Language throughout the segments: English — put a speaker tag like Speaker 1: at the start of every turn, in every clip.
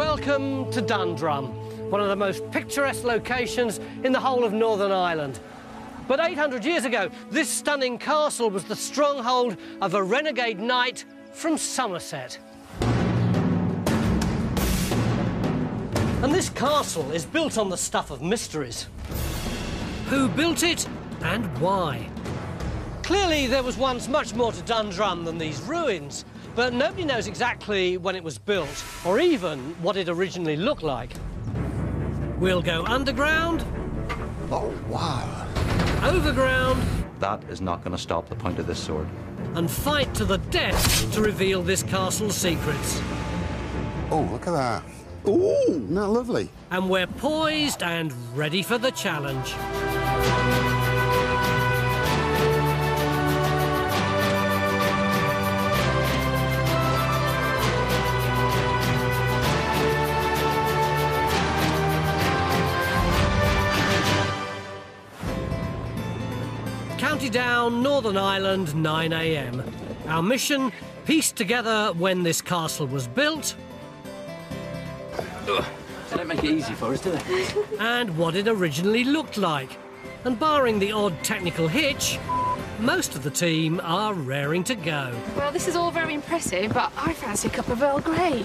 Speaker 1: Welcome to Dundrum, one of the most picturesque locations in the whole of Northern Ireland. But 800 years ago, this stunning castle was the stronghold of a renegade knight from Somerset. And this castle is built on the stuff of mysteries. Who built it and why? Clearly, there was once much more to Dundrum than these ruins, but nobody knows exactly when it was built, or even what it originally looked like. We'll go underground.
Speaker 2: Oh, wow.
Speaker 1: Overground.
Speaker 3: That is not going to stop the point of this sword.
Speaker 1: And fight to the death to reveal this castle's secrets.
Speaker 2: Oh, look at that. Ooh, isn't that lovely?
Speaker 1: And we're poised and ready for the challenge. County Down, Northern Ireland, 9am. Our mission, pieced together when this castle was built.
Speaker 4: They don't make it easy for us, do they?
Speaker 1: and what it originally looked like. And barring the odd technical hitch, most of the team are raring to go.
Speaker 5: Well, this is all very impressive, but I fancy a cup of Earl Grey.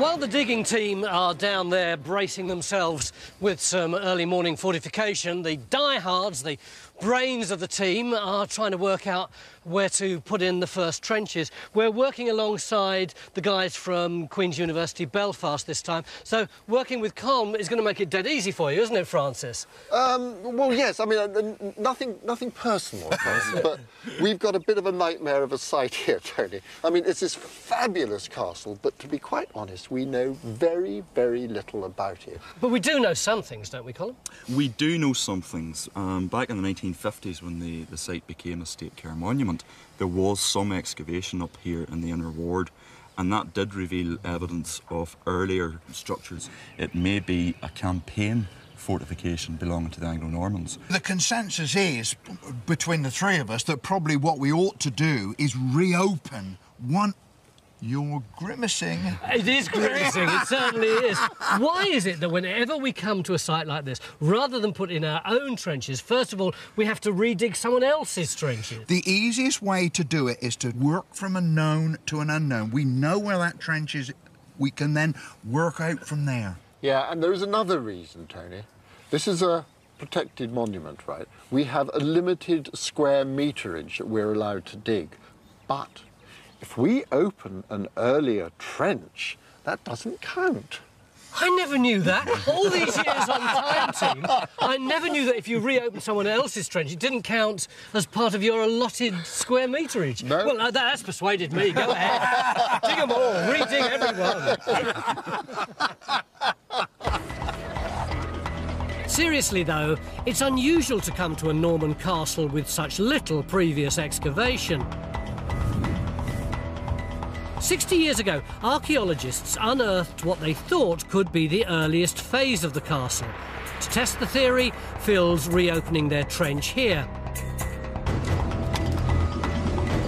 Speaker 1: While the digging team are down there bracing themselves with some early morning fortification, the diehards, the brains of the team, are trying to work out where to put in the first trenches. We're working alongside the guys from Queen's University Belfast this time, so working with Colm is going to make it dead easy for you, isn't it, Francis?
Speaker 2: Um, well, yes. I mean, uh, nothing, nothing personal, but we've got a bit of a nightmare of a site here, Tony. I mean, it's this fabulous castle, but to be quite honest, we know very, very little about it.
Speaker 1: But we do know some things, don't we, Colm?
Speaker 6: We do know some things. Um, back in the 1950s, when the, the site became a state care monument, there was some excavation up here in the inner ward, and that did reveal evidence of earlier structures. It may be a campaign fortification belonging to the Anglo-Normans.
Speaker 7: The consensus is, between the three of us, that probably what we ought to do is reopen one you're grimacing.
Speaker 1: It is grimacing, it certainly is. Why is it that whenever we come to a site like this, rather than put in our own trenches, first of all, we have to redig someone else's trenches?
Speaker 7: The easiest way to do it is to work from a known to an unknown. We know where that trench is, we can then work out from there.
Speaker 2: Yeah, and there is another reason, Tony. This is a protected monument, right? We have a limited square meterage that we're allowed to dig, but if we open an earlier trench, that doesn't count.
Speaker 1: I never knew that. All these years on Time Team, I never knew that if you reopened someone else's trench, it didn't count as part of your allotted square meterage.
Speaker 2: No.
Speaker 1: Well, that, that's persuaded me. Go ahead. dig them all. Redig everyone. Seriously, though, it's unusual to come to a Norman castle with such little previous excavation. 60 years ago, archaeologists unearthed what they thought could be the earliest phase of the castle. To test the theory, Phil's reopening their trench here.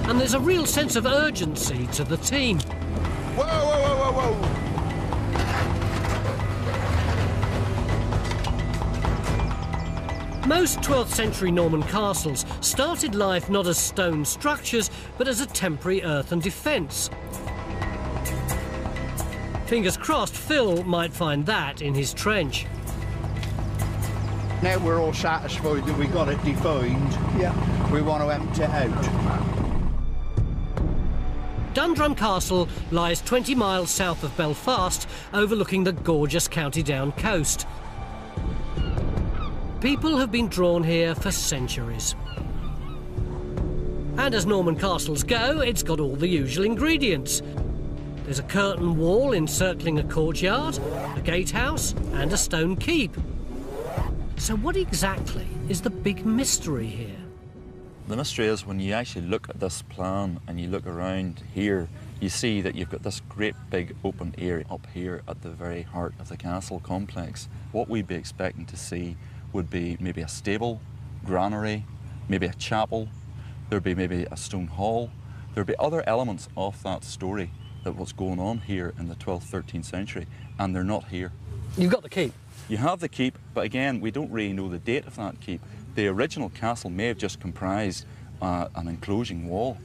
Speaker 1: And there's a real sense of urgency to the team.
Speaker 2: Whoa, whoa, whoa, whoa, whoa!
Speaker 1: Most 12th century Norman castles started life not as stone structures, but as a temporary earthen defence. Fingers crossed Phil might find that in his trench.
Speaker 7: Now we're all satisfied that we got it defined. Yeah. We want to empty it out.
Speaker 1: Dundrum Castle lies 20 miles south of Belfast, overlooking the gorgeous County Down coast. People have been drawn here for centuries. And as Norman castles go, it's got all the usual ingredients. There's a curtain wall encircling a courtyard, a gatehouse, and a stone keep. So, what exactly is the big mystery here?
Speaker 6: The mystery is when you actually look at this plan and you look around here, you see that you've got this great big open area up here at the very heart of the castle complex. What we'd be expecting to see would be maybe a stable, granary, maybe a chapel, there'd be maybe a stone hall, There'd be other elements of that story that was going on here in the 12th, 13th century, and they're not here.
Speaker 1: You've got the keep.
Speaker 6: You have the keep, but again, we don't really know the date of that keep. The original castle may have just comprised uh, an enclosing wall,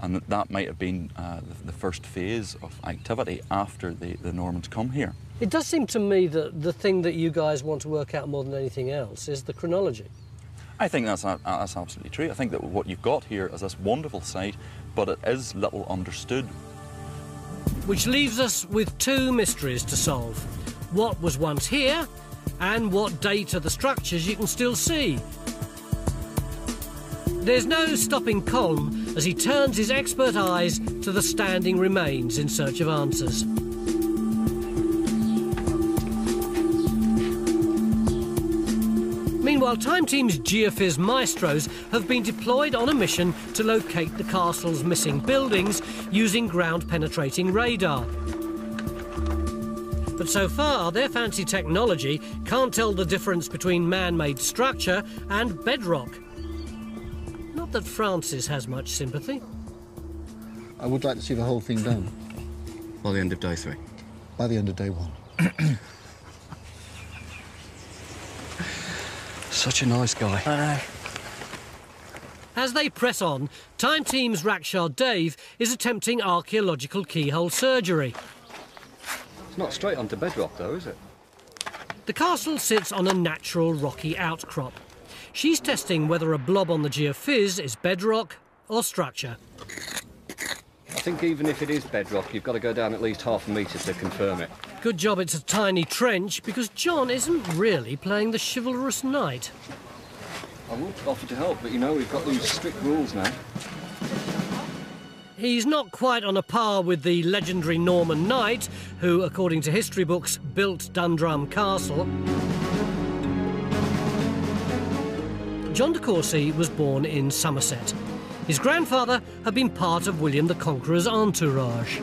Speaker 6: and that, might have been uh, the, the first phase of activity after the, the Normans come here.
Speaker 1: It does seem to me that the thing that you guys want to work out more than anything else is the chronology.
Speaker 6: I think that's, that's absolutely true. I think that what you've got here is this wonderful site, but it is little understood.
Speaker 1: Which leaves us with two mysteries to solve. What was once here, and what date are the structures you can still see? There's no stopping Colm as he turns his expert eyes to the standing remains in search of answers. Meanwhile, Time Team's Geophys maestros have been deployed on a mission to locate the castle's missing buildings using ground penetrating radar. But so far, their fancy technology can't tell the difference between man made structure and bedrock. Not that Francis has much sympathy.
Speaker 2: I would like to see the whole thing done
Speaker 3: By the end of day three.
Speaker 2: by the end of day one.
Speaker 3: Such a nice guy. I know.
Speaker 1: As they press on, Time Team's Raksha Dave is attempting archaeological keyhole surgery.
Speaker 3: It's not straight onto bedrock, though, is it?
Speaker 1: The castle sits on a natural rocky outcrop. She's testing whether a blob on the geophys is bedrock or structure.
Speaker 3: I think even if it is bedrock, you've got to go down at least half a metre to confirm it.
Speaker 1: Good job it's a tiny trench because John isn't really playing the chivalrous knight.
Speaker 3: I would offer to help, but you know, we've got these strict rules now.
Speaker 1: He's not quite on a par with the legendary Norman knight, who, according to history books, built Dundrum Castle. John de Courcy was born in Somerset. His grandfather had been part of William the Conqueror's entourage.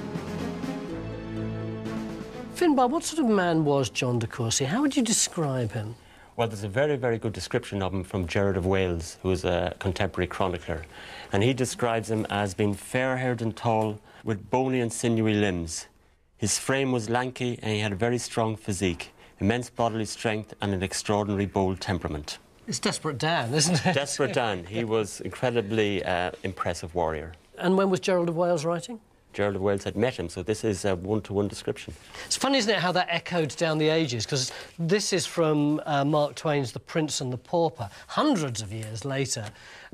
Speaker 1: Finbar, what sort of man was John de Courcy? How would you describe him?
Speaker 8: Well, there's a very, very good description of him from Gerald of Wales, who was a contemporary chronicler. And he describes him as being fair haired and tall, with bony and sinewy limbs. His frame was lanky, and he had a very strong physique, immense bodily strength, and an extraordinary bold temperament.
Speaker 1: It's Desperate Dan, isn't it?
Speaker 8: Desperate Dan, he was incredibly uh, impressive warrior.
Speaker 1: And when was Gerald of Wales writing?
Speaker 8: Gerald of Wales had met him, so this is a one-to-one description.
Speaker 1: It's funny, isn't it, how that echoed down the ages? Because this is from uh, Mark Twain's The Prince and the Pauper, hundreds of years later.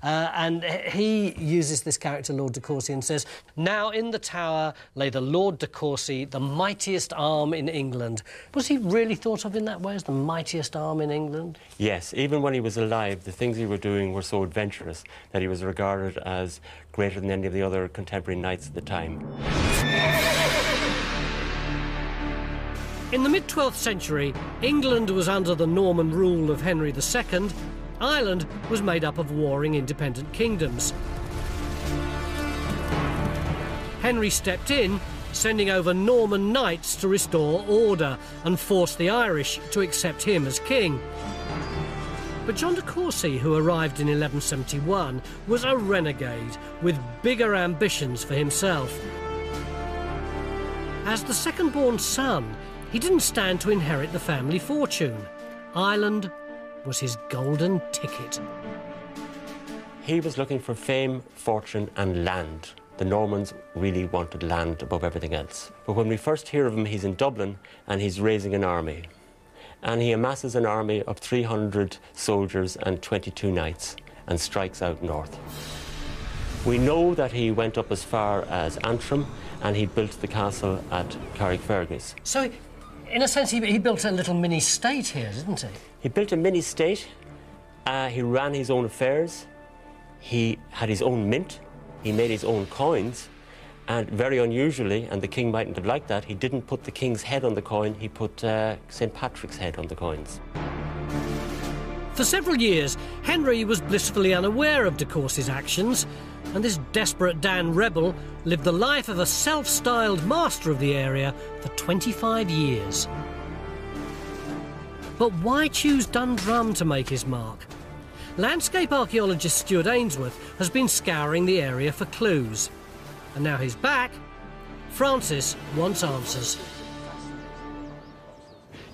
Speaker 1: Uh, and he uses this character, Lord de Courcy, and says, Now in the tower lay the Lord de Courcy, the mightiest arm in England. Was he really thought of in that way as the mightiest arm in England?
Speaker 8: Yes, even when he was alive, the things he was doing were so adventurous that he was regarded as greater than any of the other contemporary knights at the time.
Speaker 1: In the mid 12th century, England was under the Norman rule of Henry II. Ireland was made up of warring independent kingdoms. Henry stepped in, sending over Norman knights to restore order and force the Irish to accept him as king. But John de Courcy, who arrived in 1171, was a renegade with bigger ambitions for himself. As the second born son, he didn't stand to inherit the family fortune. Ireland was his golden ticket.
Speaker 8: He was looking for fame, fortune, and land. The Normans really wanted land above everything else. But when we first hear of him, he's in Dublin and he's raising an army. And he amasses an army of 300 soldiers and 22 knights and strikes out north. We know that he went up as far as Antrim and he built the castle at Carrickfergus.
Speaker 1: So, in a sense, he, he built a little mini state here, didn't he?
Speaker 8: He built a mini state. Uh, he ran his own affairs. He had his own mint. He made his own coins. And very unusually, and the king mightn't have liked that, he didn't put the king's head on the coin, he put uh, St. Patrick's head on the coins.
Speaker 1: For several years, Henry was blissfully unaware of de Courcy's actions, and this desperate Dan rebel lived the life of a self styled master of the area for 25 years. But why choose Dundrum to make his mark? Landscape archaeologist Stuart Ainsworth has been scouring the area for clues. And now he's back. Francis wants answers.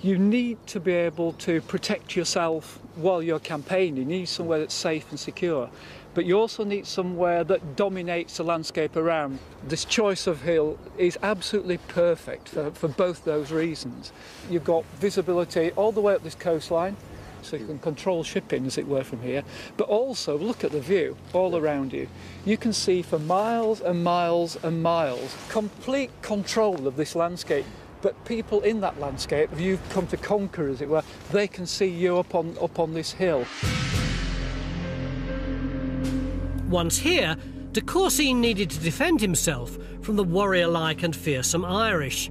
Speaker 9: You need to be able to protect yourself while you're campaigning. You need somewhere that's safe and secure. But you also need somewhere that dominates the landscape around. This choice of hill is absolutely perfect for, for both those reasons. You've got visibility all the way up this coastline, so you can control shipping, as it were, from here. But also, look at the view all around you. You can see for miles and miles and miles, complete control of this landscape. But people in that landscape, if you've come to conquer, as it were, they can see you up on, up on this hill.
Speaker 1: Once here, de Courcy needed to defend himself from the warrior-like and fearsome Irish.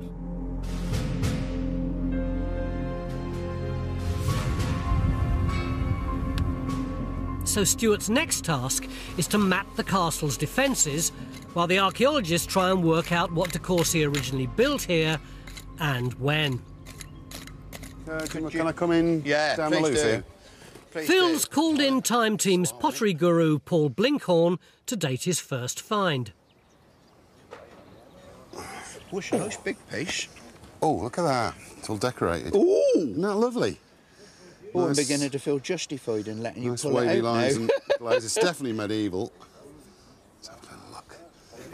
Speaker 1: So Stuart's next task is to map the castle's defences, while the archaeologists try and work out what de Courcy originally built here and when.
Speaker 10: Uh, can, can I come in
Speaker 11: Yeah,
Speaker 10: down the
Speaker 11: please
Speaker 10: loose
Speaker 11: do.
Speaker 10: here?
Speaker 11: Please
Speaker 1: Phil's
Speaker 11: do.
Speaker 1: called in Time Team's pottery guru Paul Blinkhorn to date his first find.
Speaker 11: What's a nice big piece.
Speaker 10: Oh, look at that. It's all decorated.
Speaker 11: Ooh!
Speaker 10: Isn't that lovely?
Speaker 11: Oh, I'm beginning to feel justified in letting you
Speaker 10: Nice
Speaker 11: pull it out
Speaker 10: lines
Speaker 11: now.
Speaker 10: and glaze. It's definitely medieval. Let's have a little look.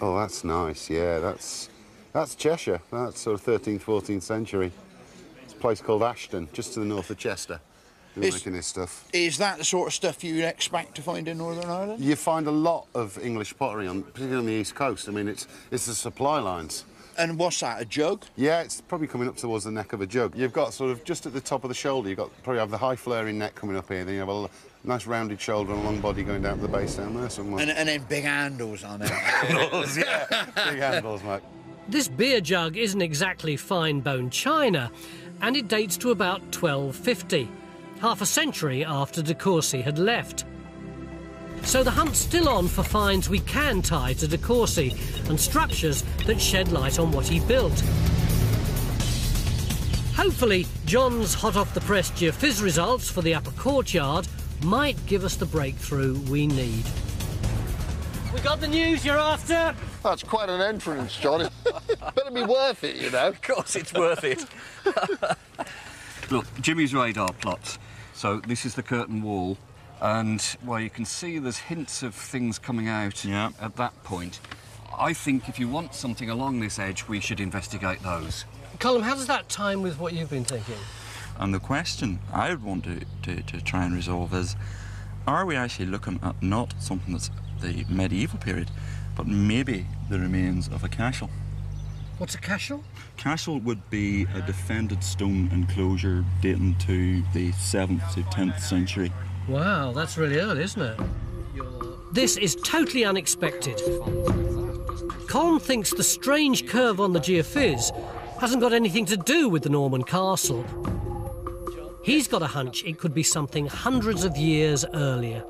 Speaker 10: Oh, that's nice. Yeah, that's that's Cheshire. That's sort of 13th, 14th century. It's a place called Ashton, just to the north of Chester. They're
Speaker 11: It's-
Speaker 10: making this stuff.
Speaker 11: Is that the sort of stuff you'd expect to find in Northern Ireland?
Speaker 10: You find a lot of English pottery, on, particularly on the east coast. I mean, it's it's the supply lines.
Speaker 11: And what's that, a jug?
Speaker 10: Yeah, it's probably coming up towards the neck of a jug. You've got sort of just at the top of the shoulder, you've got probably have the high flaring neck coming up here, then you have a nice rounded shoulder and a long body going down to the base down there somewhere.
Speaker 11: And, and then big handles on it.
Speaker 10: handles, yeah, big handles, mate.
Speaker 1: This beer jug isn't exactly fine bone china, and it dates to about 1250, half a century after de Courcy had left. So the hunt's still on for finds we can tie to de Courcy and structures that shed light on what he built. Hopefully, John's hot off the press geophys results for the upper courtyard might give us the breakthrough we need. We got the news you're after?
Speaker 2: That's quite an entrance, John. Better be worth it, you know.
Speaker 3: Of course, it's worth it. Look, Jimmy's radar plots. So this is the curtain wall, and well, you can see there's hints of things coming out
Speaker 6: Yeah.
Speaker 3: at that point. I think if you want something along this edge, we should investigate those.
Speaker 1: Colm, how does that time with what you've been thinking?
Speaker 6: And the question I would want to, to, to try and resolve is are we actually looking at not something that's the medieval period, but maybe the remains of a cashel?
Speaker 1: What's a cashel?
Speaker 6: Castle would be a defended stone enclosure dating to the 7th to 10th century.
Speaker 1: Wow, that's really early, isn't it? This is totally unexpected. Colm thinks the strange curve on the geophys hasn't got anything to do with the Norman castle. He's got a hunch it could be something hundreds of years earlier.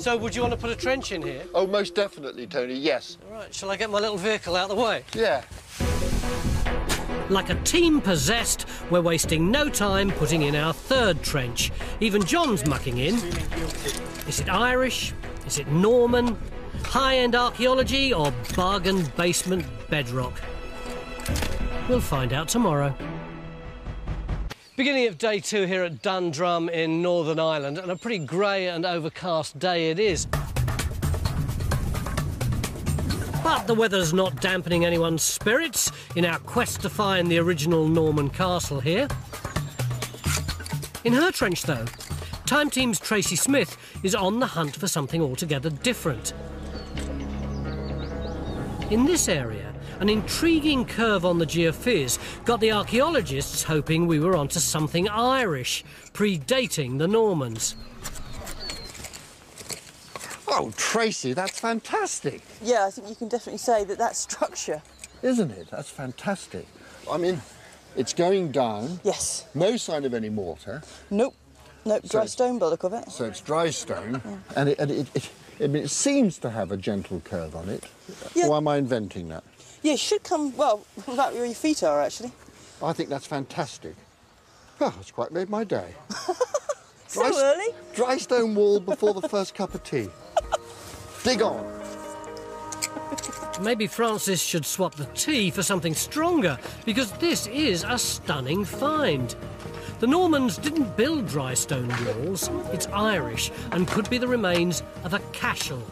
Speaker 1: So, would you want to put a trench in here?
Speaker 2: Oh, most definitely, Tony, yes.
Speaker 1: All right, shall I get my little vehicle out of the way?
Speaker 2: Yeah.
Speaker 1: Like a team possessed, we're wasting no time putting in our third trench. Even John's mucking in. Is it Irish? Is it Norman? High end archaeology or bargain basement bedrock? We'll find out tomorrow. Beginning of day two here at Dundrum in Northern Ireland, and a pretty grey and overcast day it is. But the weather's not dampening anyone's spirits in our quest to find the original Norman castle here. In her trench, though, Time Team's Tracy Smith is on the hunt for something altogether different. In this area, an intriguing curve on the geophys got the archaeologists hoping we were onto something Irish, predating the Normans.
Speaker 2: Oh, Tracy, that's fantastic,
Speaker 12: Yeah, I think you can definitely say that that structure.
Speaker 2: isn't it? That's fantastic. I mean, it's going down.
Speaker 12: Yes.
Speaker 2: No sign of any mortar.
Speaker 12: Nope. Nope. Dry
Speaker 2: it's-
Speaker 12: stone by the look of it.
Speaker 2: So it's dry stone, and, it, and it, it, I it seems to have a gentle curve on it.
Speaker 12: Yeah.
Speaker 2: Or am I inventing that?
Speaker 12: Yeah, it should come, well, about where your feet are, actually.
Speaker 2: I think that's fantastic. Oh, it's quite made my day.
Speaker 12: So
Speaker 2: Dry
Speaker 12: early?
Speaker 2: Dry stone wall before the first cup of tea. Dig on.
Speaker 1: Maybe Francis should swap the tea for something stronger, because this is a stunning find. The Normans didn't build dry stone walls, it's Irish and could be the remains of a cashel,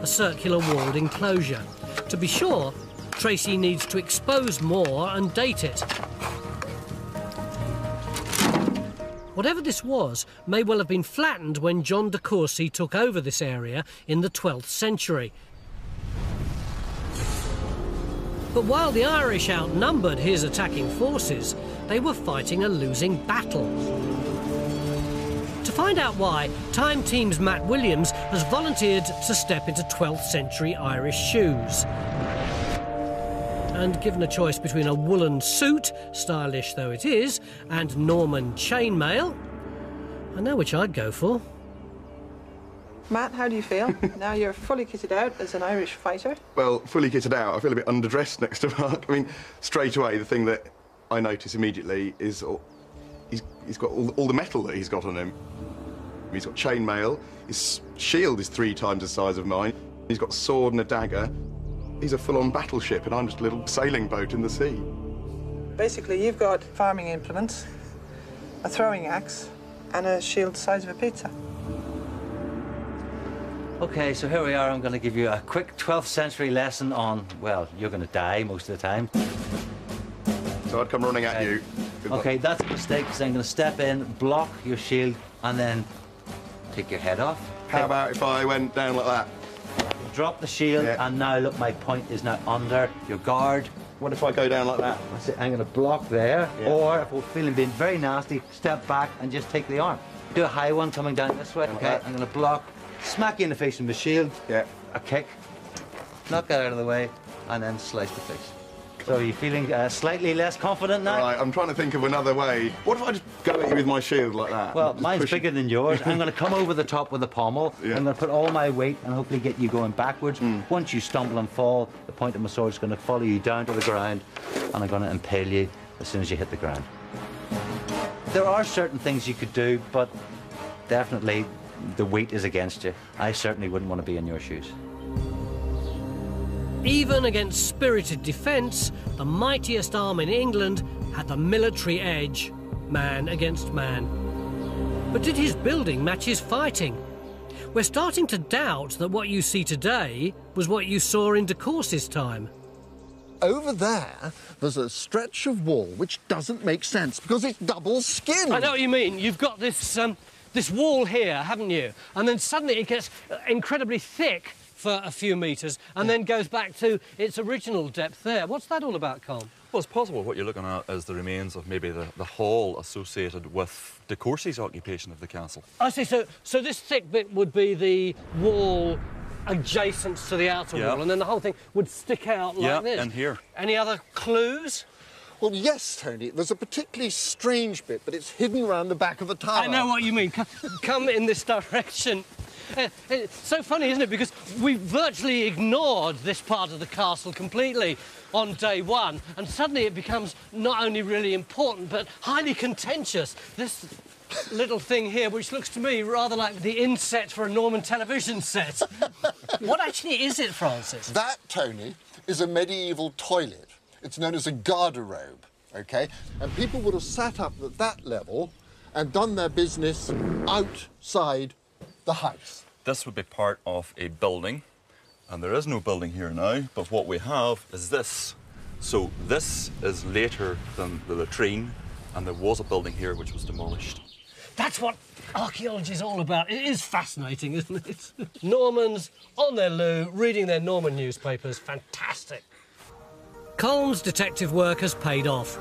Speaker 1: a circular walled enclosure. To be sure, Tracy needs to expose more and date it. Whatever this was may well have been flattened when John de Courcy took over this area in the 12th century. But while the Irish outnumbered his attacking forces, they were fighting a losing battle. To find out why, Time Team's Matt Williams has volunteered to step into 12th century Irish shoes. And given a choice between a woolen suit, stylish though it is, and Norman chainmail, I know which I'd go for.
Speaker 13: Matt, how do you feel? now you're fully kitted out as an Irish fighter.
Speaker 14: Well, fully kitted out, I feel a bit underdressed next to Mark. I mean, straight away, the thing that I notice immediately is all, he's, he's got all, all the metal that he's got on him. He's got chainmail, his shield is three times the size of mine, he's got a sword and a dagger. He's a full-on battleship, and I'm just a little sailing boat in the sea.
Speaker 13: Basically, you've got farming implements, a throwing axe, and a shield the size of a pizza.
Speaker 4: Okay, so here we are. I'm going to give you a quick 12th century lesson on, well, you're going to die most of the time.
Speaker 14: So I'd come running at
Speaker 4: Okay.
Speaker 14: you. Good luck.
Speaker 4: Okay, that's a mistake because I'm going to step in, block your shield, and then take your head off.
Speaker 14: How about if I went down like that?
Speaker 4: Drop the shield, and now look, my point is now under your guard.
Speaker 14: What if I go down like that?
Speaker 4: That's it. I'm going to block there,
Speaker 14: Yeah.
Speaker 4: or if we're feeling being very nasty, step back and just take the arm. Do a high one coming down this way.
Speaker 14: Like
Speaker 4: Okay,
Speaker 14: that.
Speaker 4: I'm going to block, smack you in the face with my shield.
Speaker 14: Yeah.
Speaker 4: A kick, knock that out of the way, and then slice the face. So are you feeling uh, slightly less confident now?
Speaker 14: Right, I'm trying to think of another way. What if I just go at you with my shield like that?
Speaker 4: Well, mine's
Speaker 14: push it-
Speaker 4: bigger than yours. I'm going to come over the top with the pommel.
Speaker 14: Yeah.
Speaker 4: I'm going to put all my weight and hopefully get you going backwards.
Speaker 14: Hmm.
Speaker 4: Once you stumble and fall, the point of my sword is going to follow you down to the ground, and I'm going to impale you as soon as you hit the ground. There are certain things you could do, but definitely the weight is against you. I certainly wouldn't want to be in your shoes.
Speaker 1: Even against spirited defence, the mightiest arm in England had the military edge, man against man. But did his building match his fighting? We're starting to doubt that what you see today was what you saw in de Courcy's time.
Speaker 2: Over there, there's a stretch of wall which doesn't make sense because it's double skin.
Speaker 1: I know what you mean. You've got this um, this wall here, haven't you? And then suddenly it gets uh, incredibly thick for a few metres and then goes back to its original depth there. What's that all about, Colm?
Speaker 6: Well, it's possible what you're looking at is the remains of maybe the, the hall associated with de Courcy's occupation of the castle.
Speaker 1: I see. So, so this thick bit would be the wall adjacent to the outer
Speaker 6: Yeah.
Speaker 1: wall, and then the whole thing would stick out like
Speaker 6: Yeah,
Speaker 1: this.
Speaker 6: and here.
Speaker 1: Any other clues?
Speaker 2: Well, yes, Tony. There's a particularly strange bit, but it's hidden around the back of the tower.
Speaker 1: I know what you mean. Come, come in this direction. Uh, It's so funny, isn't it? Because we virtually ignored this part of the castle completely on day one, and suddenly it becomes not only really important but highly contentious. This little thing here, which looks to me rather like the inset for a Norman television set. what actually is it, Francis?
Speaker 2: That, Tony, is a medieval toilet. It's known as a garderobe, okay? And people would have sat up at that level and done their business outside the house.
Speaker 6: This would be part of a building, and there is no building here now, but what we have is this. So this is later than the latrine, and there was a building here which was demolished.
Speaker 1: That's what archaeology is all about. It is fascinating, isn't it? Normans on their loo, reading their Norman newspapers. Fantastic. Colm's detective work has paid off.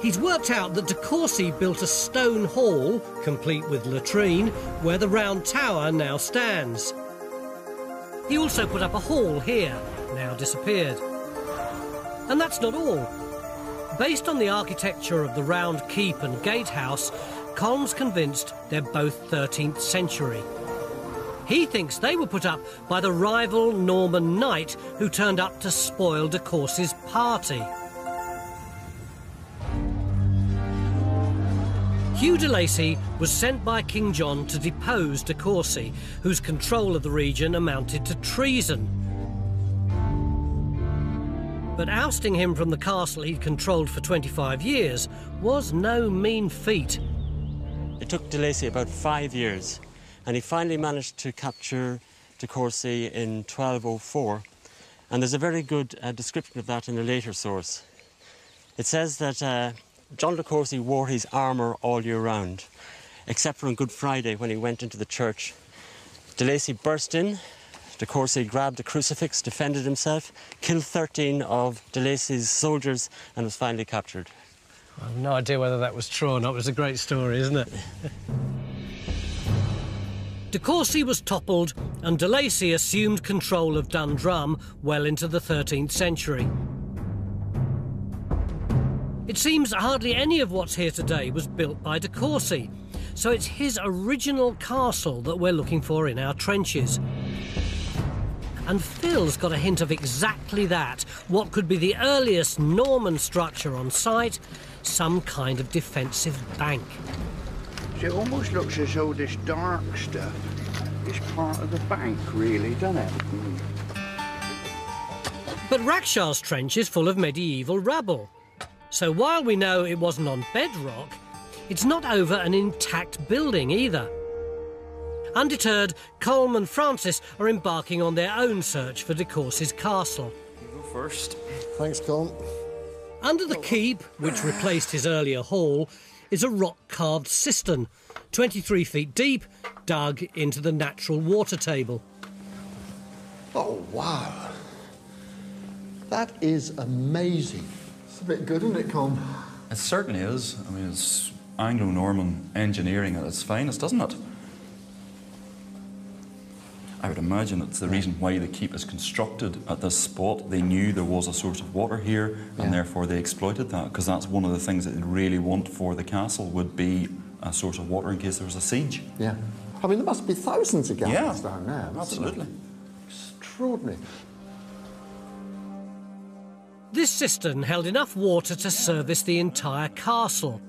Speaker 1: He's worked out that de Courcy built a stone hall, complete with latrine, where the round tower now stands. He also put up a hall here, now disappeared. And that's not all. Based on the architecture of the round keep and gatehouse, Colm's convinced they're both 13th century. He thinks they were put up by the rival Norman knight who turned up to spoil de Courcy's party. Hugh de Lacy was sent by King John to depose de Courcy, whose control of the region amounted to treason. But ousting him from the castle he'd controlled for 25 years was no mean feat.
Speaker 8: It took De Lacy about five years, and he finally managed to capture de Courcy in 1204. And there's a very good uh, description of that in a later source. It says that uh, John de Courcy wore his armour all year round, except for on Good Friday when he went into the church. De Lacy burst in. De Courcy grabbed a crucifix, defended himself, killed 13 of De Lacy's soldiers, and was finally captured.
Speaker 1: I've no idea whether that was true or not. It was a great story, isn't it? De Courcy was toppled, and De Lacy assumed control of Dundrum well into the 13th century. It seems hardly any of what's here today was built by De Courcy, so it's his original castle that we're looking for in our trenches. And Phil's got a hint of exactly that what could be the earliest Norman structure on site, some kind of defensive bank.
Speaker 11: It almost looks as though this dark stuff is part of the bank, really, doesn't it?
Speaker 1: But Raksha's Trench is full of medieval rubble. So while we know it wasn't on bedrock, it's not over an intact building either. Undeterred, Colm and Francis are embarking on their own search for De Courcy's castle.
Speaker 3: You Go first.
Speaker 2: Thanks, Colm.
Speaker 1: Under the keep, which replaced his earlier hall, is a rock carved cistern, 23 feet deep, dug into the natural water table.
Speaker 2: Oh, wow. That is amazing. It's a bit good, isn't it, Colm?
Speaker 6: It certainly is. I mean, it's Anglo Norman engineering at its finest, doesn't it? I would imagine it's the reason why the keep is constructed at this spot. They knew there was a source of water here, and
Speaker 2: Yeah.
Speaker 6: therefore they exploited that because that's one of the things that they'd really want for the castle would be a source of water in case there was a siege.
Speaker 2: Yeah. I mean, there must be thousands of gallons
Speaker 6: Yeah,
Speaker 2: down there?
Speaker 6: absolutely.
Speaker 2: Extraordinary.
Speaker 1: This cistern held enough water to service the entire castle,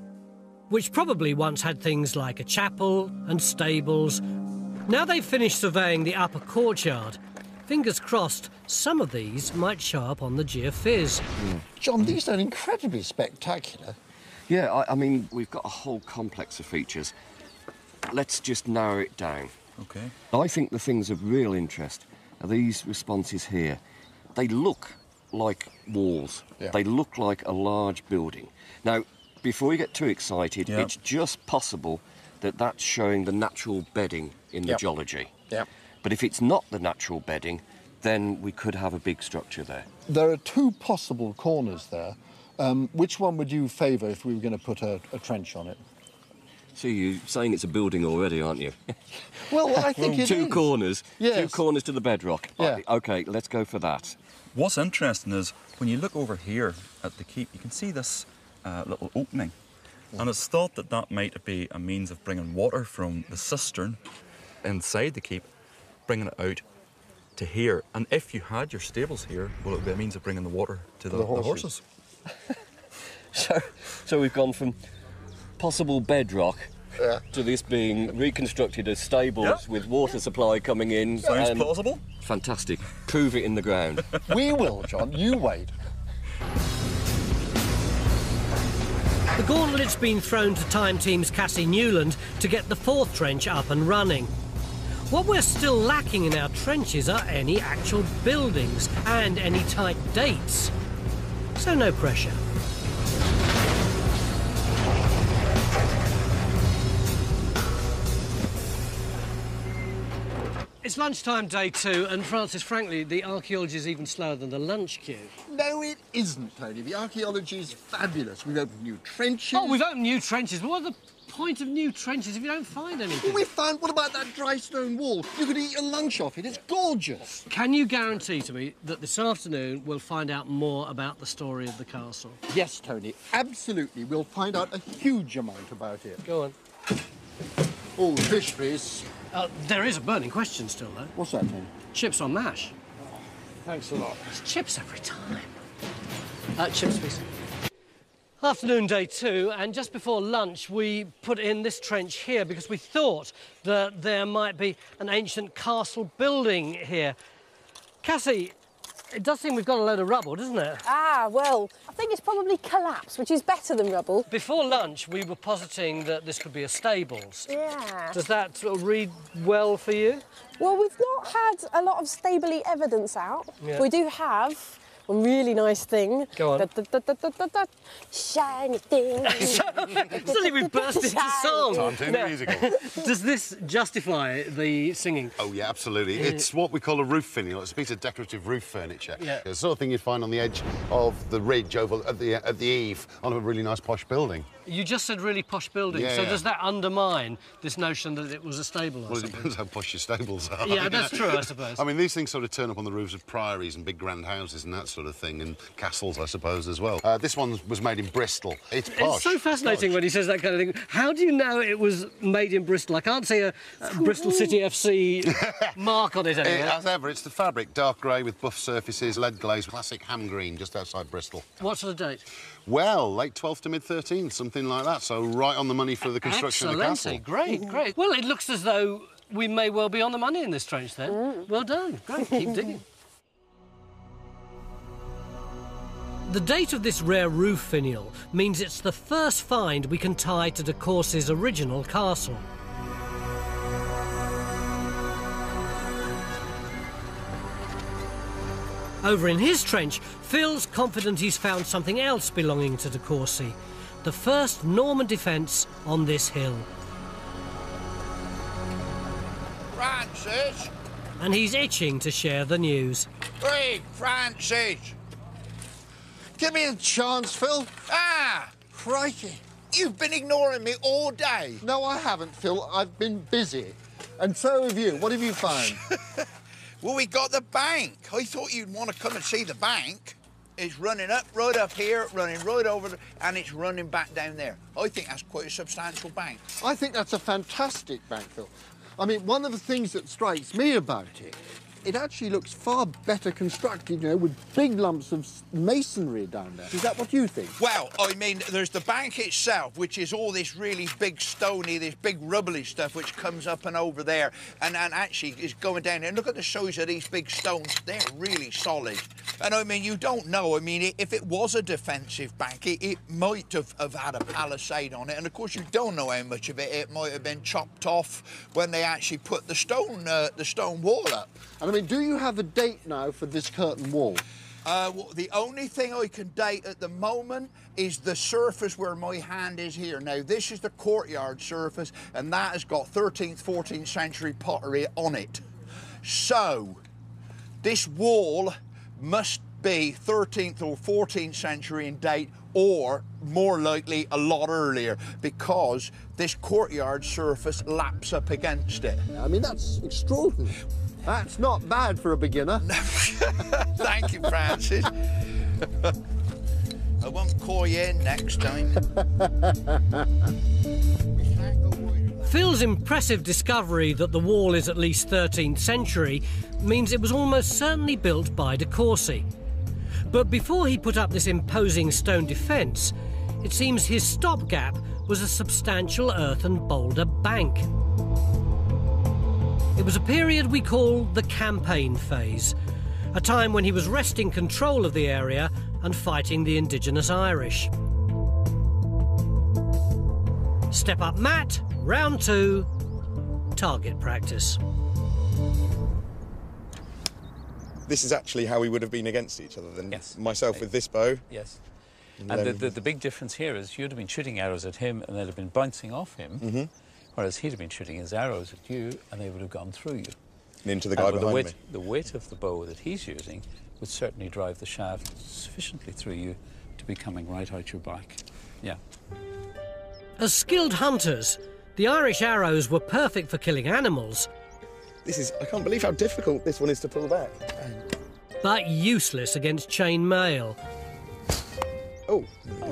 Speaker 1: which probably once had things like a chapel and stables. Now they've finished surveying the upper courtyard. Fingers crossed, some of these might show up on the geophysics.
Speaker 2: John, these are incredibly spectacular.
Speaker 15: Yeah, I, I mean, we've got a whole complex of features. Let's just narrow it down.
Speaker 6: Okay.
Speaker 15: I think the things of real interest are these responses here. They look like walls.
Speaker 2: Yeah.
Speaker 15: They look like a large building. Now, before you get too excited,
Speaker 2: Yeah.
Speaker 15: it's just possible that that's showing the natural bedding in the
Speaker 2: Yep.
Speaker 15: geology.
Speaker 2: Yeah.
Speaker 15: But if it's not the natural bedding, then we could have a big structure there.
Speaker 2: There are two possible corners there. Um, which one would you favour if we were going to put a, a trench on it?
Speaker 15: See, you're saying it's a building already, aren't you?
Speaker 2: Well, I think it
Speaker 15: two
Speaker 2: is.
Speaker 15: corners. Two corners to the bedrock.
Speaker 2: Yeah.
Speaker 15: Okay, let's go for that.
Speaker 6: What's interesting is when you look over here at the keep, you can see this uh, little opening. And it's thought that that might be a means of bringing water from the cistern inside the keep, bringing it out to here. And if you had your stables here, well, it would be a means of bringing the water to the,
Speaker 15: the
Speaker 6: the
Speaker 15: horses.
Speaker 6: horses.
Speaker 15: So, so we've gone from possible bedrock to this being reconstructed as stables with water supply coming in.
Speaker 6: Sounds plausible.
Speaker 15: Fantastic. Prove it in the ground.
Speaker 2: we will, John. You wait.
Speaker 1: The gauntlet's been thrown to Time Team's Cassie Newland to get the fourth trench up and running. What we're still lacking in our trenches are any actual buildings and any tight dates. So no pressure. It's lunchtime day two, and Francis, frankly, the archaeology is even slower than the lunch queue.
Speaker 2: No, it isn't, Tony. The archaeology is fabulous. We've opened new trenches.
Speaker 1: Oh, we've opened new trenches, but what's the point of new trenches if you don't find anything?
Speaker 2: We found. What about that dry stone wall? You could eat your lunch off it. It's gorgeous.
Speaker 1: Can you guarantee to me that this afternoon we'll find out more about the story of the castle?
Speaker 2: Yes, Tony. Absolutely. We'll find out a huge amount about it.
Speaker 1: Go on.
Speaker 2: All the fisheries.
Speaker 1: Uh, there is a burning question still, though.
Speaker 2: What's that, Tony?
Speaker 1: Chips on mash.
Speaker 2: Thanks a lot.
Speaker 1: It's chips every time. Uh, chips, please. Afternoon day two, and just before lunch, we put in this trench here because we thought that there might be an ancient castle building here. Cassie, It does seem we've got a load of rubble, doesn't it?
Speaker 16: Ah, well, I think it's probably collapsed, which is better than rubble.
Speaker 1: Before lunch, we were positing that this could be a stables.
Speaker 16: Yeah.
Speaker 1: Does that sort of read well for you?
Speaker 16: Well, we've not had a lot of stably evidence out.
Speaker 1: Yeah.
Speaker 16: We do have really nice thing.
Speaker 1: Go on.
Speaker 16: Da, da, da, da, da, da, da. Shiny thing.
Speaker 1: Suddenly we burst into song.
Speaker 10: Time to
Speaker 1: Now,
Speaker 10: musical.
Speaker 1: Does this justify the singing?
Speaker 10: Oh yeah, absolutely. It's what we call a roof finial. It's a piece of decorative roof furniture.
Speaker 1: Yeah.
Speaker 10: It's the sort of thing you'd find on the edge of the ridge over at the at the eave on a really nice posh building.
Speaker 1: You just said really posh building,
Speaker 10: Yeah,
Speaker 1: so
Speaker 10: yeah.
Speaker 1: does that undermine this notion that it was a stable
Speaker 10: Well, it depends how posh your stables are.
Speaker 1: Yeah, that's true, I suppose.
Speaker 10: I mean, these things sort of turn up on the roofs of priories and big grand houses and that sort of thing, and castles, I suppose, as well. Uh, this one was made in Bristol. It's posh.
Speaker 1: It's so fascinating when he says that kind of thing. How do you know it was made in Bristol? I can't see a, a Bristol City FC mark on it
Speaker 10: It-
Speaker 1: anywhere.
Speaker 10: as ever, it's the fabric, dark grey with buff surfaces, lead glaze, classic ham green, just outside Bristol.
Speaker 1: What's the date?
Speaker 10: Well, late 12th to mid 13th, something like that. So right on the money for the construction of the castle.
Speaker 1: Excellent, great, mm. great. Well, it looks as though we may well be on the money in this trench then. Mm. Well done, great, keep digging. The date of this rare roof finial means it's the first find we can tie to de Courcy's original castle. Over in his trench, Phil's confident he's found something else belonging to de Courcy, the first Norman defence on this hill.
Speaker 11: Francis!
Speaker 1: And he's itching to share the news.
Speaker 11: Hey, Francis!
Speaker 2: Give me a chance, Phil.
Speaker 11: Ah!
Speaker 2: Crikey.
Speaker 11: You've been ignoring me all day.
Speaker 2: No, I haven't, Phil. I've been busy. And so have you. What have you found?
Speaker 11: Well, we got the bank. I thought you'd want to come and see the bank. It's running up, right up here, running right over, the, and it's running back down there. I think that's quite a substantial bank.
Speaker 2: I think that's a fantastic bank, Phil. I mean, one of the things that strikes me about it, it actually looks far better constructed, you know, with big lumps of masonry down there. Is that what you think?
Speaker 11: Well, I mean, there's the bank itself, which is all this really big stony, this big rubbly stuff which comes up and over there, and, and actually is going down there. And look at the size of these big stones; they're really solid. And I mean, you don't know. I mean, if it was a defensive bank, it, it might have, have had a palisade on it, and of course, you don't know how much of it. It might have been chopped off when they actually put the stone uh, the stone wall up.
Speaker 2: And I mean, do you have a date now for this curtain wall?
Speaker 11: Uh, well, the only thing I can date at the moment is the surface where my hand is here. Now, this is the courtyard surface, and that has got 13th, 14th century pottery on it. So, this wall must be 13th or 14th century in date, or more likely a lot earlier, because this courtyard surface laps up against it.
Speaker 2: I mean, that's extraordinary. That's not bad for a beginner.
Speaker 11: Thank you, Francis. I won't call you in next time.
Speaker 1: Phil's impressive discovery that the wall is at least 13th century means it was almost certainly built by de Courcy. But before he put up this imposing stone defence, it seems his stopgap was a substantial earthen boulder bank. It was a period we call the campaign phase, a time when he was wresting control of the area and fighting the indigenous Irish. Step up Matt, round two, target practice.
Speaker 14: This is actually how we would have been against each other then. Myself with this bow.
Speaker 17: Yes.
Speaker 14: And
Speaker 17: And the, the, the big difference here is you'd have been shooting arrows at him and they'd have been bouncing off him,
Speaker 14: Mm-hmm.
Speaker 17: Whereas he'd have been shooting his arrows at you and they would have gone through you.
Speaker 14: And into the
Speaker 17: And
Speaker 14: guy
Speaker 17: with
Speaker 14: behind
Speaker 17: the weight,
Speaker 14: me.
Speaker 17: The weight of the bow that he's using would certainly drive the shaft sufficiently through you to be coming right out your back. Yeah.
Speaker 1: As skilled hunters, the Irish arrows were perfect for killing animals,
Speaker 14: This is, I can't believe how difficult this one is to pull back.
Speaker 1: but useless against chain mail.
Speaker 14: Oh.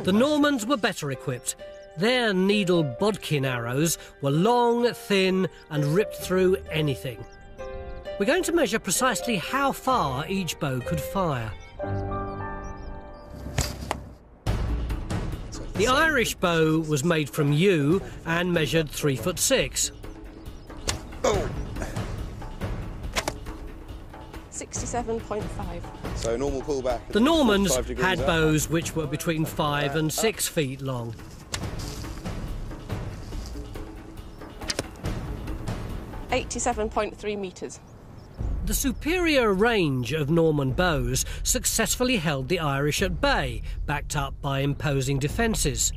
Speaker 1: The Normans were better equipped. Their needle bodkin arrows were long, thin, and ripped through anything. We're going to measure precisely how far each bow could fire. The Irish bow was made from yew and measured three foot six.
Speaker 18: 67.5.
Speaker 19: So normal pullback.
Speaker 1: The Normans had
Speaker 19: up.
Speaker 1: bows which were between five and six feet long.
Speaker 18: Eighty-seven point three metres.
Speaker 1: The superior range of Norman bows successfully held the Irish at bay, backed up by imposing defences.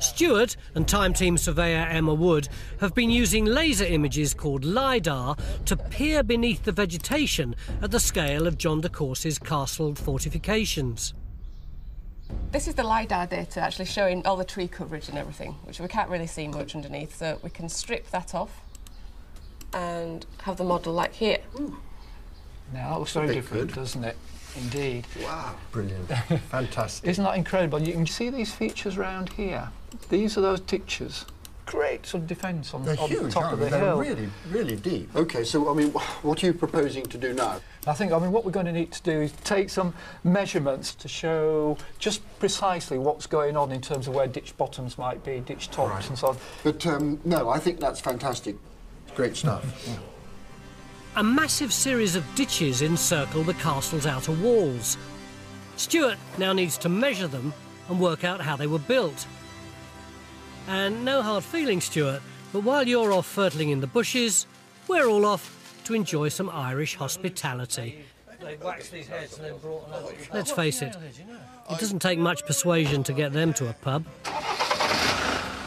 Speaker 1: Stewart and Time Team surveyor Emma Wood have been using laser images called LIDAR to peer beneath the vegetation at the scale of John de Courcy's castle fortifications.
Speaker 5: This is the LiDAR data actually showing all the tree coverage and everything, which we can't really see much underneath, so we can strip that off and have the model like here.
Speaker 9: Now that looks
Speaker 5: It's
Speaker 9: very different,
Speaker 5: good.
Speaker 9: doesn't it? Indeed.
Speaker 2: Wow, brilliant, fantastic.
Speaker 9: Isn't that incredible? You can see these features around here. These are those pictures. Great sort of defence on,
Speaker 2: They're
Speaker 9: on
Speaker 2: huge,
Speaker 9: the top
Speaker 2: aren't
Speaker 9: of
Speaker 2: they?
Speaker 9: the
Speaker 2: They're
Speaker 9: hill.
Speaker 2: really, really deep. Okay, so I mean, what are you proposing to do now?
Speaker 9: I think, I mean, what we're going to need to do is take some measurements to show just precisely what's going on in terms of where ditch bottoms might be, ditch tops and so on.
Speaker 2: But um, no, I think that's fantastic. Great stuff.
Speaker 1: A massive series of ditches encircle the castle's outer walls. Stewart now needs to measure them and work out how they were built. And no hard feelings, Stewart, but while you're off fertling in the bushes, we're all off to enjoy some Irish hospitality. They waxed these heads and then brought Let's face it, it doesn't take much persuasion to get them to a pub.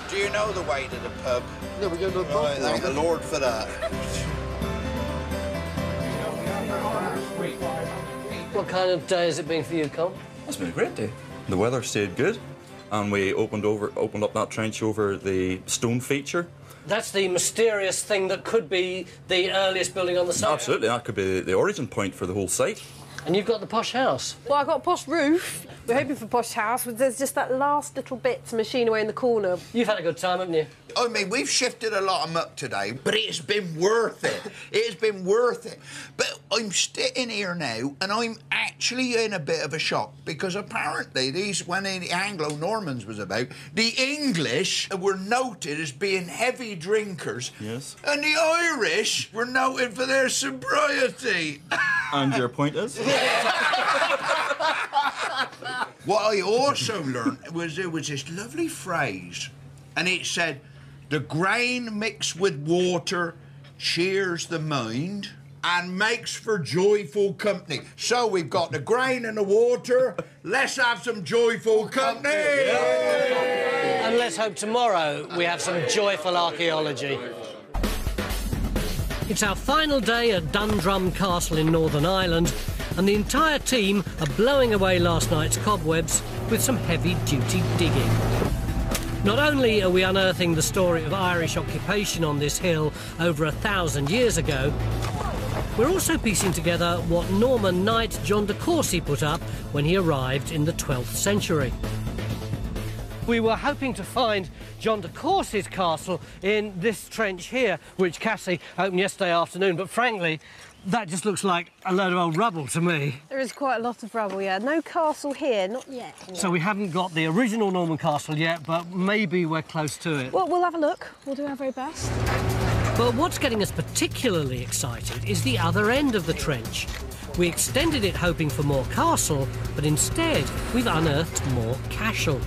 Speaker 11: Do you know the way to the pub?
Speaker 2: No, we're going to the
Speaker 11: pub. Right, thank the Lord for that.
Speaker 1: What kind of day has it been for you, Colm?
Speaker 6: It's been a great day. The weather stayed good, and we opened over opened up that trench over the stone feature.
Speaker 1: That's the mysterious thing that could be the earliest building on the site.
Speaker 6: Absolutely, that could be the origin point for the whole site.
Speaker 1: And you've got the posh house.
Speaker 16: Well, I've got a posh roof. We're hoping for posh house, but there's just that last little bit to machine away in the corner.
Speaker 1: You've had a good time, haven't you?
Speaker 11: Oh, I mean, we've shifted a lot of muck today, but it's been worth it. It's been worth it. But I'm sitting here now, and I'm actually in a bit of a shock because apparently these, when the Anglo-Normans was about, the English were noted as being heavy drinkers,
Speaker 6: Yes.
Speaker 11: and the Irish were noted for their sobriety.
Speaker 6: And your point is?
Speaker 11: What I also learned was there was this lovely phrase, and it said, "The grain mixed with water cheers the mind." And makes for joyful company. So we've got the grain and the water. Let's have some joyful company.
Speaker 1: And let's hope tomorrow we have some joyful archaeology. It's our final day at Dundrum Castle in Northern Ireland, and the entire team are blowing away last night's cobwebs with some heavy duty digging. Not only are we unearthing the story of Irish occupation on this hill over a thousand years ago, we're also piecing together what Norman knight John de Courcy put up when he arrived in the 12th century. We were hoping to find John de Courcy's castle in this trench here, which Cassie opened yesterday afternoon, but frankly, that just looks like a load of old rubble to me.
Speaker 16: There is quite a lot of rubble, yeah. No castle here, not yet.
Speaker 1: So we haven't got the original Norman castle yet, but maybe we're close to it.
Speaker 16: Well, we'll have a look. We'll do our very best.
Speaker 1: But what's getting us particularly excited is the other end of the trench. We extended it hoping for more castle, but instead we've unearthed more cashel.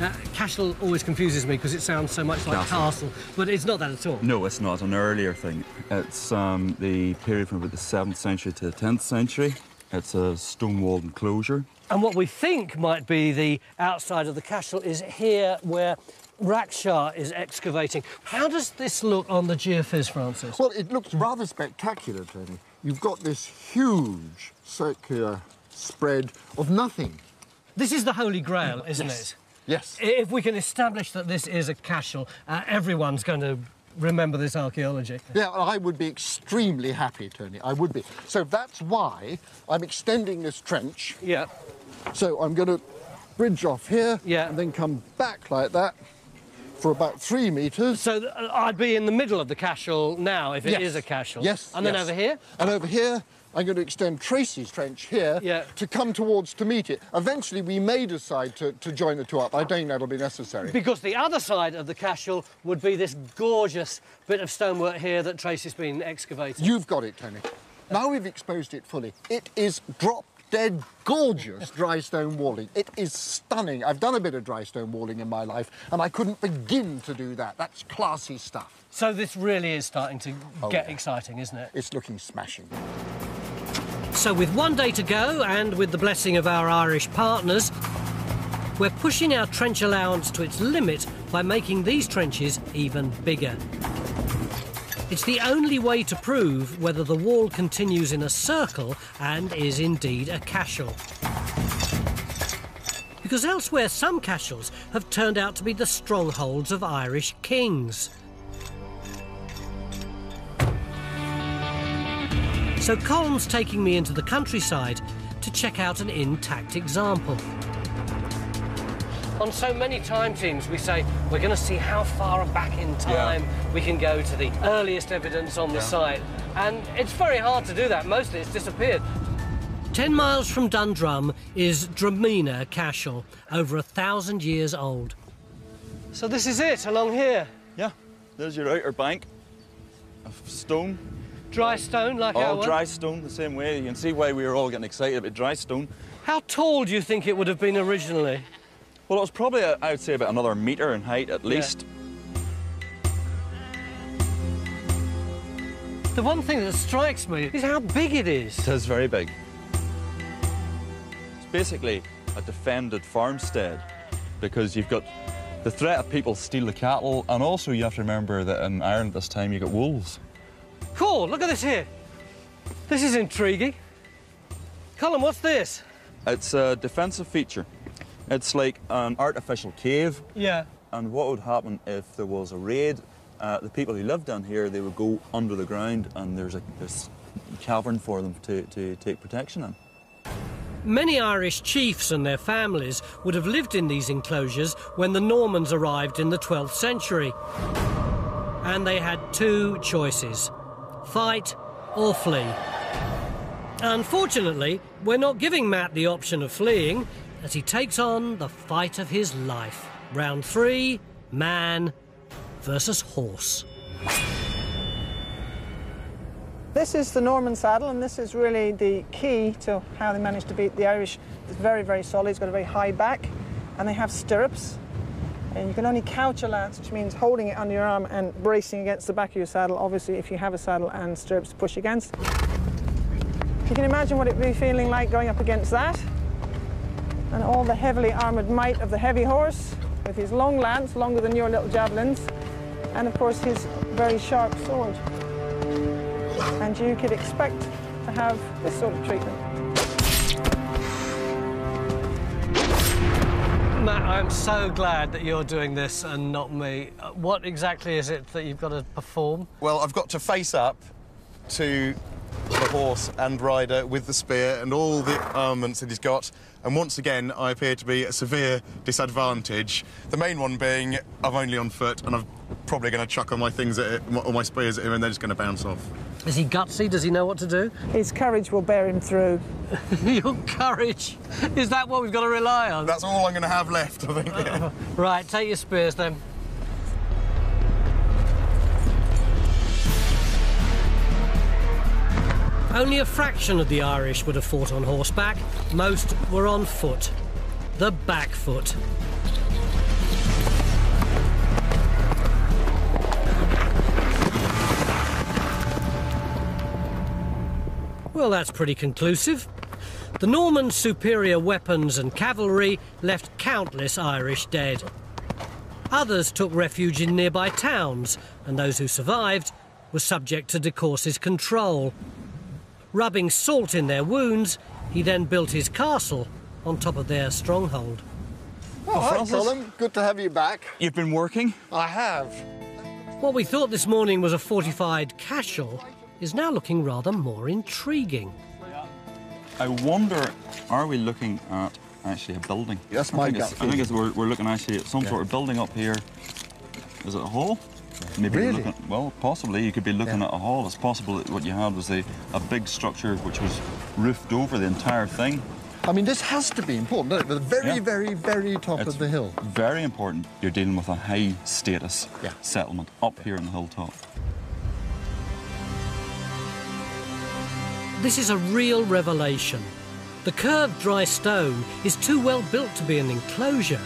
Speaker 1: Uh, cashel always confuses me because it sounds so much like
Speaker 6: Castle.
Speaker 1: castle, but it's not that at all.
Speaker 6: No, it's not an earlier thing. It's um, the period from about the 7th century to the 10th century. It's a stone walled enclosure.
Speaker 1: And what we think might be the outside of the castle is here where Raksha is excavating. How does this look on the geophys, Francis?
Speaker 2: Well, it looks rather spectacular, Tony. You've got this huge circular spread of nothing.
Speaker 1: This is the Holy Grail, isn't
Speaker 2: Yes.
Speaker 1: it?
Speaker 2: Yes.
Speaker 1: If we can establish that this is a cashel, uh, everyone's going to remember this archaeology.
Speaker 2: Yeah, I would be extremely happy, Tony. I would be. So that's why I'm extending this trench.
Speaker 1: Yeah.
Speaker 2: So I'm going to bridge off here.
Speaker 1: Yeah.
Speaker 2: And then come back like that for about three metres.
Speaker 1: So th- I'd be in the middle of the cashel now if it is
Speaker 2: Yes.
Speaker 1: a cashel.
Speaker 2: Yes.
Speaker 1: And then
Speaker 2: yes.
Speaker 1: over here?
Speaker 2: And over here, I'm going to extend Tracy's trench here
Speaker 1: Yeah.
Speaker 2: to come towards to meet it. Eventually, we may decide to, to join the two up. I don't think that'll be necessary.
Speaker 1: Because the other side of the cashel would be this gorgeous bit of stonework here that Tracy's been excavating.
Speaker 2: You've got it, Tony. now we've exposed it fully. It is drop dead gorgeous dry stone walling. It is stunning. I've done a bit of dry stone walling in my life, and I couldn't begin to do that. That's classy stuff.
Speaker 1: So this really is starting to
Speaker 2: Oh,
Speaker 1: get
Speaker 2: yeah.
Speaker 1: exciting, isn't it?
Speaker 2: It's looking smashing.
Speaker 1: So with one day to go, and with the blessing of our Irish partners, we're pushing our trench allowance to its limit by making these trenches even bigger. It's the only way to prove whether the wall continues in a circle and is indeed a cashel. Because elsewhere, some cashels have turned out to be the strongholds of Irish kings. So Colm's taking me into the countryside to check out an intact example. On so many time teams, we say we're going to see how far back in time we can go to the earliest evidence on the
Speaker 6: Yeah.
Speaker 1: site. And it's very hard to do that. Mostly it's disappeared. Ten miles from Dundrum is Drumena Cashel, over a thousand years old. So this is it, along here?
Speaker 6: Yeah, there's your outer bank of stone.
Speaker 1: Dry stone, like our
Speaker 6: all
Speaker 1: one?
Speaker 6: dry stone, the same way. You can see why we were all getting excited about dry stone.
Speaker 1: How tall do you think it would have been originally?
Speaker 6: Well, it was probably, uh, I would say, about another metre in height at
Speaker 1: Yeah.
Speaker 6: least.
Speaker 1: The one thing that strikes me is how big it is.
Speaker 6: It is very big. It's basically a defended farmstead because you've got the threat of people steal the cattle, and also you have to remember that in Ireland this time you got wolves.
Speaker 1: Cool, look at this here. This is intriguing. Colm, what's this?
Speaker 6: It's a defensive feature. It's like an artificial cave.
Speaker 1: Yeah.
Speaker 6: And what would happen if there was a raid? Uh, the people who live down here, they would go under the ground, and there's a this cavern for them to, to take protection in.
Speaker 1: Many Irish chiefs and their families would have lived in these enclosures when the Normans arrived in the 12th century. And they had two choices fight or flee. Unfortunately, we're not giving Matt the option of fleeing as he takes on the fight of his life. Round three man versus horse.
Speaker 13: This is the Norman saddle, and this is really the key to how they managed to beat the Irish. It's very, very solid. It's got a very high back, and they have stirrups. And you can only couch a lance, which means holding it under your arm and bracing against the back of your saddle. Obviously, if you have a saddle and stirrups to push against. You can imagine what it would be feeling like going up against that. And all the heavily armoured might of the heavy horse, with his long lance, longer than your little javelins, and of course his very sharp sword. And you could expect to have this sort of treatment.
Speaker 1: I'm so glad that you're doing this and not me. Uh, What exactly is it that you've got to perform?
Speaker 14: Well, I've got to face up to the horse and rider with the spear and all the armaments that he's got. And once again, I appear to be at a severe disadvantage. The main one being I'm only on foot and I'm probably going to chuck all my things at it, all my spears at him, and they're just going to bounce off.
Speaker 1: Is he gutsy? Does he know what to do?
Speaker 13: His courage will bear him through.
Speaker 1: Your courage? Is that what we've got to rely on?
Speaker 14: That's all I'm going to have left, I think. yeah.
Speaker 1: Right, take your spears then. Only a fraction of the Irish would have fought on horseback. Most were on foot. The back foot. Well, that's pretty conclusive. The Normans' superior weapons and cavalry left countless Irish dead. Others took refuge in nearby towns, and those who survived were subject to de Courcy's control. Rubbing salt in their wounds, he then built his castle on top of their stronghold.
Speaker 2: Oh, hi,
Speaker 6: Francis.
Speaker 2: Colm. Good to have you back.
Speaker 6: You've been working?
Speaker 2: I have.
Speaker 1: What we thought this morning was a fortified cashel is now looking rather more intriguing.
Speaker 6: I wonder, are we looking at actually a building?
Speaker 2: That's
Speaker 6: I
Speaker 2: my
Speaker 6: think
Speaker 2: gut
Speaker 6: it's- I think it's, we're, we're looking actually at some
Speaker 2: Yeah.
Speaker 6: sort of building up here. Is it a hall? Maybe
Speaker 2: Really?
Speaker 6: looking, well, possibly you could be looking
Speaker 2: Yeah.
Speaker 6: at a hall. It's possible that what you had was a, a big structure which was roofed over the entire thing.
Speaker 2: I mean, this has to be important, doesn't it? The very,
Speaker 6: Yeah.
Speaker 2: very, very top
Speaker 6: It's
Speaker 2: of the hill.
Speaker 6: Very important. You're dealing with a high status
Speaker 2: Yeah.
Speaker 6: settlement up here on the hilltop.
Speaker 1: This is a real revelation. The curved dry stone is too well built to be an enclosure.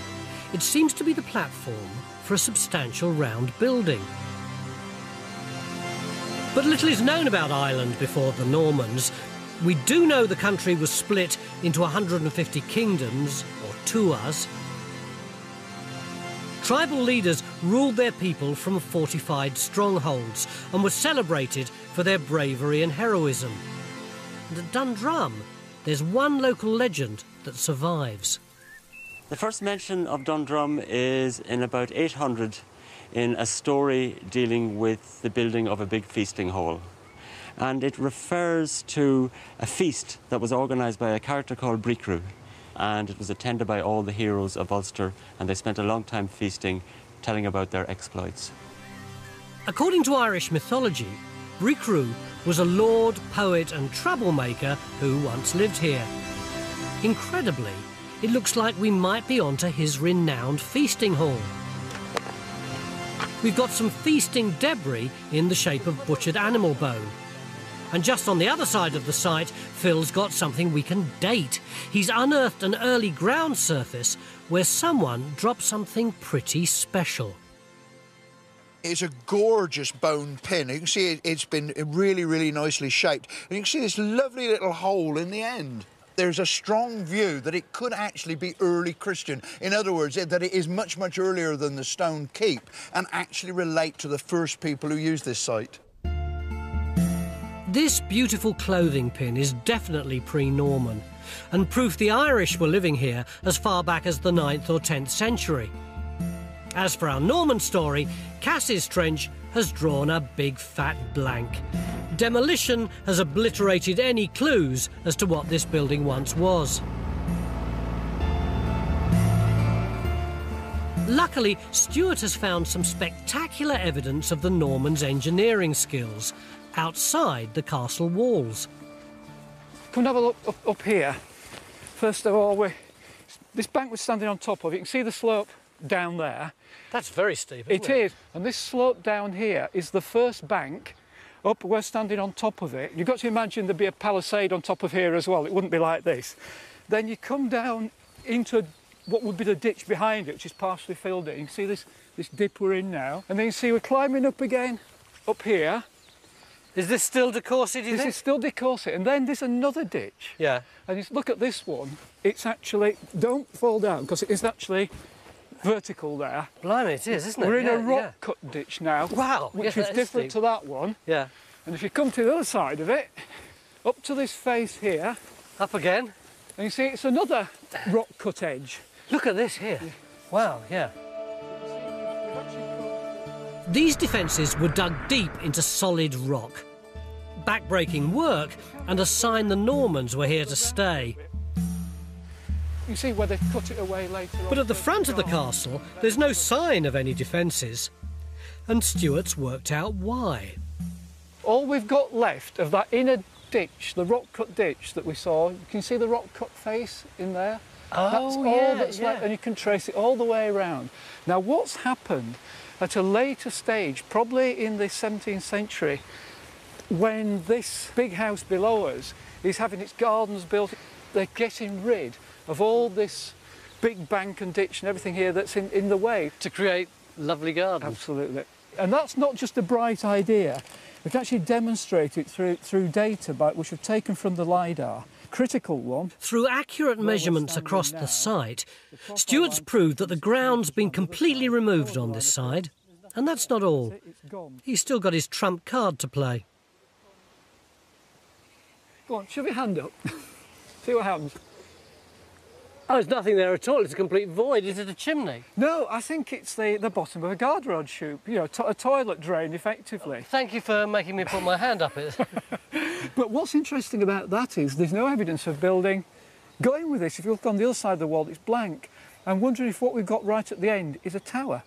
Speaker 1: It seems to be the platform for a substantial round building. But little is known about Ireland before the Normans. We do know the country was split into 150 kingdoms, or tuas. Tribal leaders ruled their people from fortified strongholds and were celebrated for their bravery and heroism. And at Dundrum, there's one local legend that survives.
Speaker 8: The first mention of Dundrum is in about 800 in a story dealing with the building of a big feasting hall. And it refers to a feast that was organised by a character called Bricriu. And it was attended by all the heroes of Ulster, and they spent a long time feasting, telling about their exploits.
Speaker 1: According to Irish mythology, Bricriu was a lord, poet, and troublemaker who once lived here. Incredibly, it looks like we might be onto his renowned feasting hall. We've got some feasting debris in the shape of butchered animal bone. And just on the other side of the site, Phil's got something we can date. He's unearthed an early ground surface where someone dropped something pretty special.
Speaker 11: It's a gorgeous bone pin. You can see it, it's been really, really nicely shaped. And you can see this lovely little hole in the end. There's a strong view that it could actually be early Christian. In other words, that it is much, much earlier than the stone keep and actually relate to the first people who used this site.
Speaker 1: This beautiful clothing pin is definitely pre-Norman and proof the Irish were living here as far back as the 9th or 10th century. As for our Norman story, Cass's Trench has drawn a big fat blank. Demolition has obliterated any clues as to what this building once was. Luckily, Stewart has found some spectacular evidence of the Normans' engineering skills outside the castle walls.
Speaker 9: Come and have a look up, up here. First of all, we, this bank was standing on top of. You can see the slope down there.
Speaker 1: That's very steep,
Speaker 9: It is. And this slope down here is the first bank up. We're standing on top of it. You've got to imagine there'd be a palisade on top of here as well. It wouldn't be like this. Then you come down into what would be the ditch behind it, which is partially filled in. You can see this, this dip we're in now. And then you see we're climbing up again, up here.
Speaker 1: Is this still De do
Speaker 9: This
Speaker 1: think?
Speaker 9: is still De Courcy. And then there's another ditch.
Speaker 1: Yeah.
Speaker 9: And you look at this one. It's actually, don't fall down, because it is actually vertical there.
Speaker 1: Blimey, it is, isn't it?
Speaker 9: We're in
Speaker 1: Yeah,
Speaker 9: a rock
Speaker 1: yeah.
Speaker 9: cut ditch now.
Speaker 1: Wow,
Speaker 9: Which
Speaker 1: yeah,
Speaker 9: is different to that one.
Speaker 1: Yeah.
Speaker 9: And if you come to the other side of it, up to this face here.
Speaker 1: Up again.
Speaker 9: And you see it's another rock cut edge.
Speaker 1: Look at this here. Wow, yeah. These defences were dug deep into solid rock. Backbreaking work and a sign the Normans were here to stay.
Speaker 9: You see where they cut it away later
Speaker 1: But at the front of the castle, there's no sign of any defences. And Stewart's worked out why.
Speaker 9: All we've got left of that inner ditch, the rock cut ditch that we saw, you can see the rock cut face in there?
Speaker 1: Oh,
Speaker 9: that's all
Speaker 1: yeah,
Speaker 9: that's left,
Speaker 1: yeah.
Speaker 9: and you can trace it all the way around. Now, what's happened at a later stage, probably in the 17th century, when this big house below us is having its gardens built, they're getting rid of all this big bank and ditch and everything here that's in, in the way.
Speaker 1: To create lovely gardens.
Speaker 9: Absolutely. And that's not just a bright idea. We can actually demonstrate it through, through data by, which we've taken from the LiDAR. Critical one.
Speaker 1: Through accurate measurements across the site, Stewart's proved that the ground's been completely removed on this side. And that's not all. He's still got his trump card to play.
Speaker 9: Go on, shove your hand up. See what happens.
Speaker 1: Oh, there's nothing there at all. It's a complete void. Is it a chimney?
Speaker 9: No, I think it's the, the bottom of a garderobe chute, you know, to- a toilet drain, effectively.
Speaker 1: Thank you for making me put my hand up it.
Speaker 9: But what's interesting about that is there's no evidence of building. Going with this, if you look on the other side of the wall, it's blank. I'm wondering if what we've got right at the end is a tower.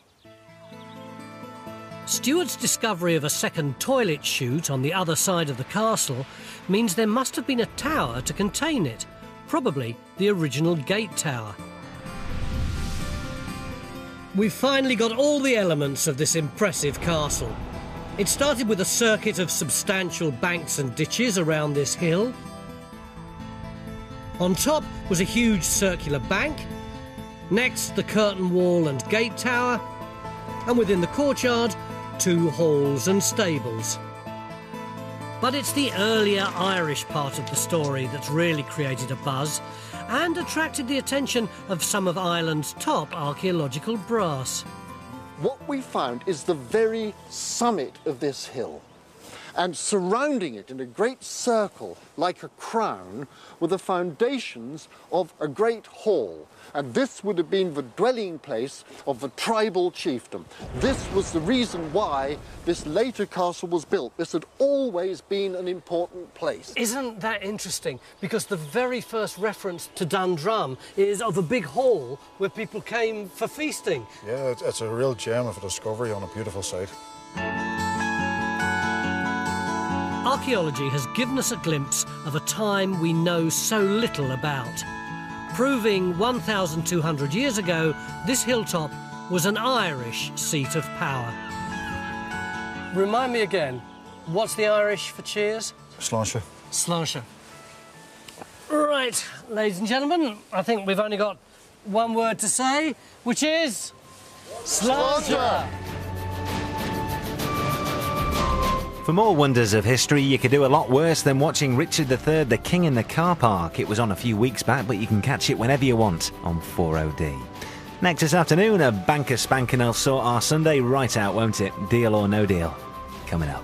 Speaker 1: Stewart's discovery of a second toilet chute on the other side of the castle means there must have been a tower to contain it, probably the original gate tower. We've finally got all the elements of this impressive castle. It started with a circuit of substantial banks and ditches around this hill. On top was a huge circular bank. Next, the curtain wall and gate tower. And within the courtyard, two halls and stables. But it's the earlier Irish part of the story that's really created a buzz and attracted the attention of some of Ireland's top archaeological brass.
Speaker 2: What we found is the very summit of this hill. And surrounding it in a great circle, like a crown, were the foundations of a great hall. And this would have been the dwelling place of the tribal chiefdom. This was the reason why this later castle was built. This had always been an important place.
Speaker 1: Isn't that interesting? Because the very first reference to Dundrum is of a big hall where people came for feasting.
Speaker 19: Yeah, it's, it's a real gem of a discovery on a beautiful site.
Speaker 1: Archaeology has given us a glimpse of a time we know so little about, proving 1,200 years ago this hilltop was an Irish seat of power. Remind me again, what's the Irish for cheers?
Speaker 19: Sláinte.
Speaker 1: Sláinte. Right, ladies and gentlemen, I think we've only got one word to say, which is... Sláinte!
Speaker 20: For more wonders of history, you could do a lot worse than watching Richard III, the King in the Car Park. It was on a few weeks back, but you can catch it whenever you want on 4OD. Next this afternoon, a banker spanking will sort our Sunday right out, won't it? Deal or no deal. Coming up.